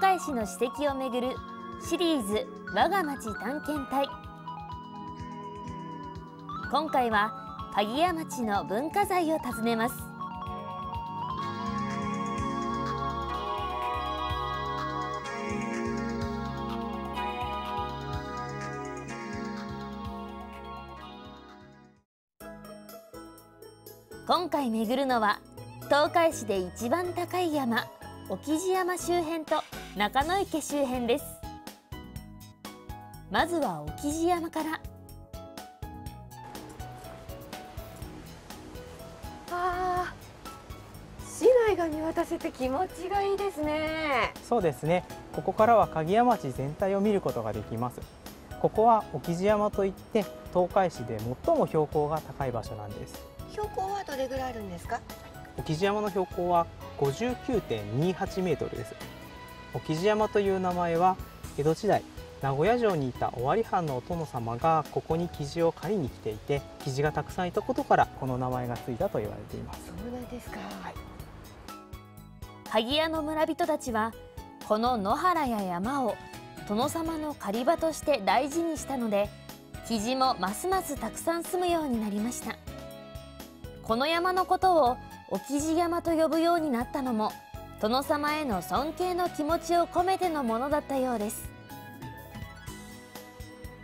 東海市の史跡をめぐるシリーズ我が町探検隊今回は鍵屋町の文化財を訪ねます。今回巡るのは東海市で一番高い山。沖地山周辺と中野池周辺です。まずは沖地山から。あー市内が見渡せて気持ちがいいですね。そうですね。ここからは鍵屋町全体を見ることができます。ここは沖地山といって東海市で最も標高が高い場所なんです。標高はどれぐらいあるんですか？沖地山の標高は59.28メートルです。沖地山という名前は江戸時代名古屋城にいた尾張藩のお殿様がここに生地を借りに来ていて生地がたくさんいたことからこの名前がついたと言われています。そうなんですか、はい、萩屋の村人たちはこの野原や山を殿様の狩り場として大事にしたので生地もますますたくさん住むようになりました。この山のことを沖地山と呼ぶようになったのも殿様への尊敬の気持ちを込めてのものだったようです。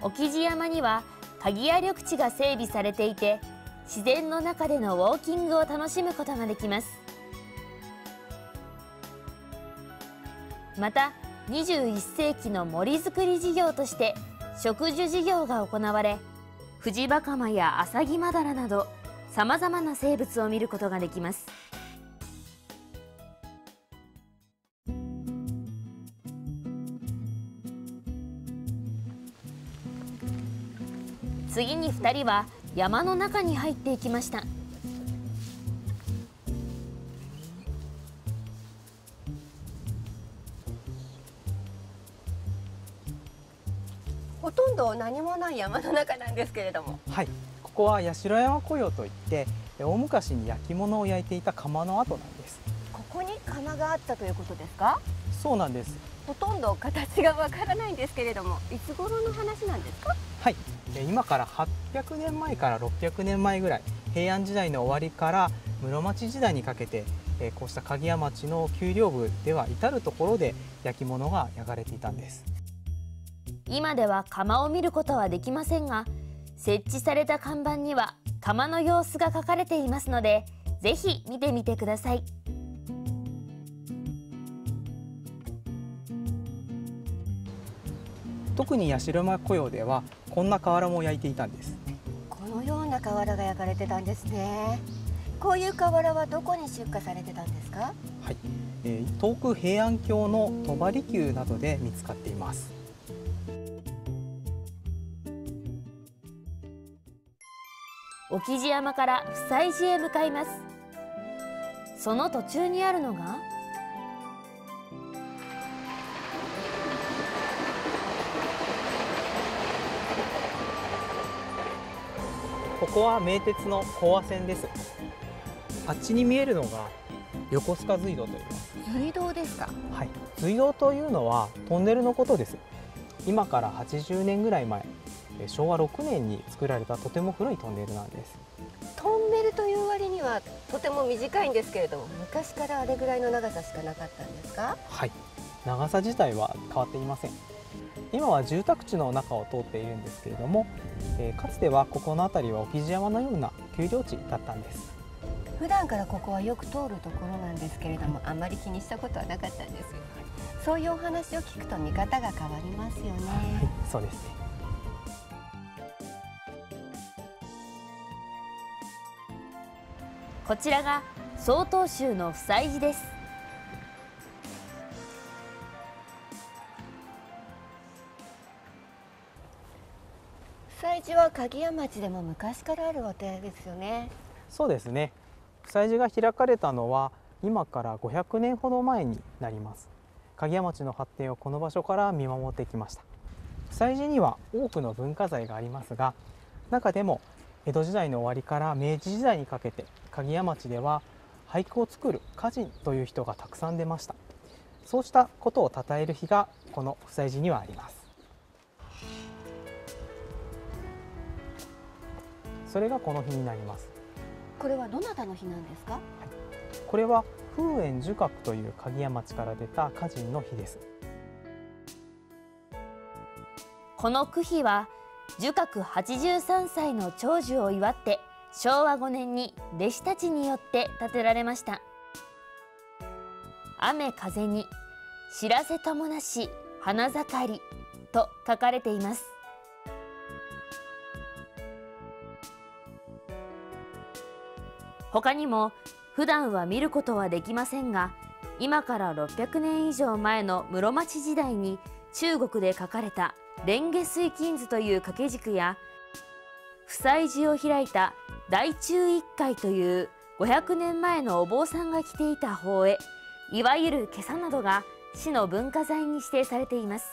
沖地山には鍵屋緑地が整備されていて自然の中でのウォーキングを楽しむことができます。また21世紀の森づくり事業として植樹事業が行われフジバカマやアサギマダラなどさまざまな生物を見ることができます。次に2人は山の中に入っていきました。ほとんど何もない山の中なんですけれども。はいここは八代山古窯といって大昔に焼き物を焼いていた窯の跡なんです。ここに窯があったということですか？そうなんです。ほとんど形がわからないんですけれどもいつ頃の話なんですか？はい。今から800年前から600年前ぐらい平安時代の終わりから室町時代にかけてこうした鍵屋町の丘陵部では至る所で焼き物が焼かれていたんです。今では窯を見ることはできませんが設置された看板には窯の様子が書かれていますのでぜひ見てみてください。特に八代山古窯ではこんな瓦も焼いていたんです。このような瓦が焼かれてたんですね。こういう瓦はどこに出荷されてたんですか？はい、えー、遠く平安京の鳥羽宮などで見つかっています沖地山から夫妻寺へ向かいます。その途中にあるのがここは名鉄の高和線です。あっちに見えるのが横須賀隧道と言います隧道ですか？はい。隧道というのはトンネルのことです。今から80年ぐらい前昭和6年に作られたとても古いトンネルなんです。トンネルという割にはとても短いんですけれども昔からあれぐらいの長さしかなかったんですか？はい。長さ自体は変わっていません。今は住宅地の中を通っているんですけれども、えー、かつてはここの辺りは沖地山のような丘陵地だったんです。普段からここはよく通るところなんですけれどもあまり気にしたことはなかったんですそういうお話を聞くと見方が変わりますよね、はい、そうですねこちらが曹洞宗の夫妻寺です。夫妻寺は鍵屋町でも昔からあるお寺ですよね。そうですね。夫妻寺が開かれたのは今から500年ほど前になります。鍵屋町の発展をこの場所から見守ってきました。夫妻寺には多くの文化財がありますが中でも江戸時代の終わりから明治時代にかけて鍵屋町では俳句を作る歌人という人がたくさん出ました。そうしたことを称える日がこの不祭寺にはあります。それがこの日になります。これはどなたの日なんですか？これは風園樹閣という鍵屋町から出た歌人の日です。この区碑は樹閣83歳の長寿を祝って昭和5年に弟子たちによって建てられました。雨風に知らせともなし花盛りと書かれています。他にも普段は見ることはできませんが今から600年以上前の室町時代に中国で書かれた蓮華水金図という掛け軸や不祭寺を開いた大中一回という500年前のお坊さんが着ていた法会いわゆる袈裟などが市の文化財に指定されています。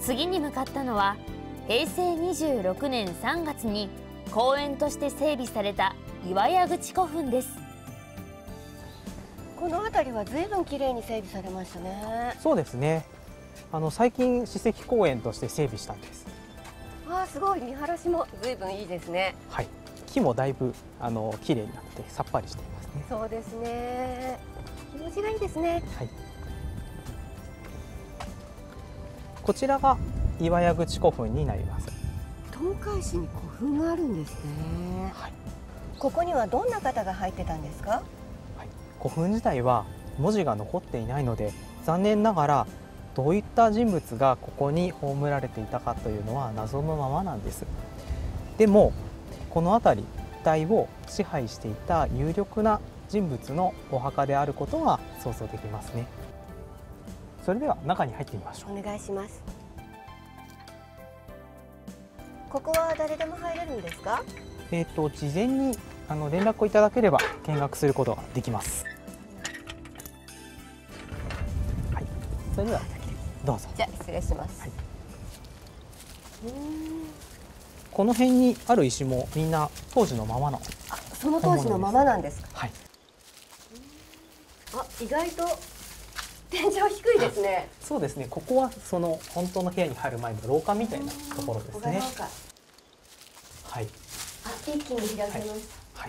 次に向かったのは平成26年3月に公園として整備された岩屋口古墳です。この辺りは随分きれいに整備されましたね。そうですね。あの最近史跡公園として整備したんです。あーすごい。見晴らしも随分いいですね。はい。木もだいぶあの綺麗になってさっぱりしていますね。そうですね。気持ちがいいですね。はい。こちらが岩屋口古墳になります。東海市に古墳があるんですね。はい。ここにはどんな方が入ってたんですか？はい、古墳自体は文字が残っていないので残念ながらどういった人物がここに葬られていたかというのは謎のままなんです。でもこの辺り一帯を支配していた有力な人物のお墓であることが想像できますね。それでは中に入ってみましょう。お願いします。ここは誰でも入れるんですか？えっ、と事前にあの連絡をいただければ見学することができます。はい。それではどうぞ。じゃあ失礼します、はい。この辺にある石もみんな当時のままのあその当時のままなんですか？はい。あ意外と天井低いですね。そうですね。ここはその本当の部屋に入る前の廊下みたいなところですね。はい。あ一気に開けましはい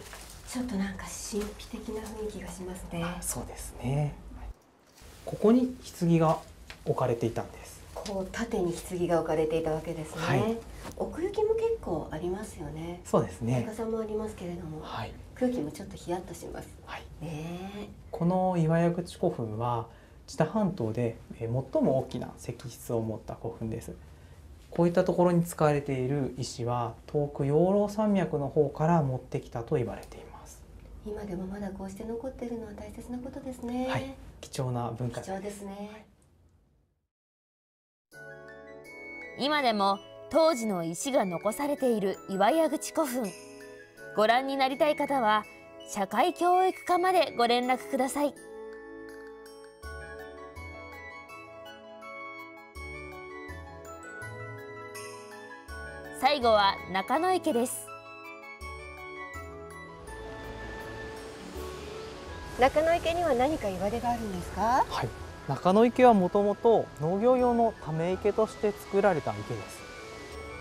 た、ちょっとなんか神秘的な雰囲気がしますね。そうですね。はい。ここに棺が置かれていたんです。こう縦に棺が置かれていたわけですね、はい。奥行きも結構ありますよね。そうですね。高さもありますけれども。はい。空気もちょっとヒヤッとします。はい。ね。この岩屋口古墳は知多半島でえー最も大きな石室を持った古墳ですこういったところに使われている石は遠く養老山脈の方から持ってきたと言われています。え今でもまだこうして残っているのは大切なことですね、はい貴重な文化。財貴重ですね。今でも当時の石が残されている岩屋口古墳。ご覧になりたい方は社会教育課までご連絡ください最後は中野池です。中野池には何か言われがあるんですか？はい、中野池はもともと農業用のため池として作られた池です。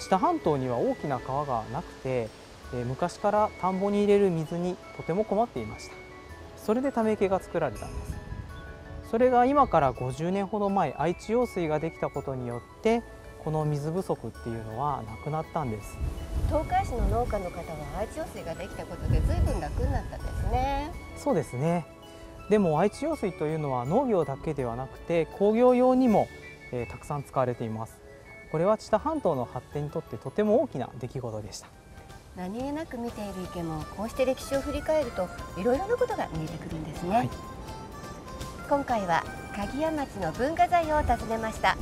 知多半島には大きな川がなくて、えー昔から田んぼに入れる水にとても困っていました。それでため池が作られたんです。それが今から50年ほど前愛知用水ができたことによってこの水不足っていうのはなくなったんです。東海市の農家の方は愛知用水ができたことで随分楽になったんですね。そうですね。でも愛知用水というのは農業だけではなくて工業用にも、えーたくさん使われています。これは知多半島の発展にとってとても大きな出来事でした。何気なく見ている池もこうして歴史を振り返るといろいろなことが見えてくるんですね、はい。今回は鍵屋町の文化財を訪ねました